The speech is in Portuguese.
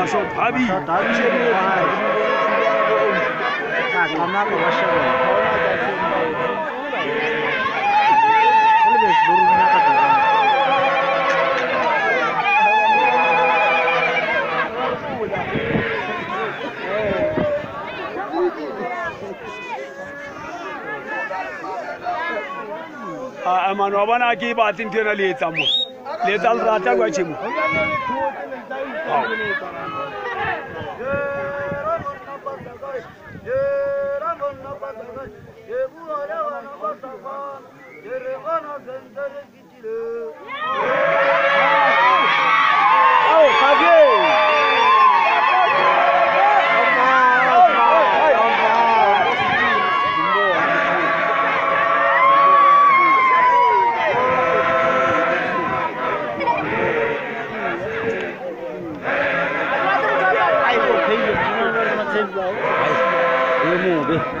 Masuk you, Habis. Nah, kamu mano wa bona ke ba tling tena le etsa mo le etsa le rata kwa chemo Eh, que legal ver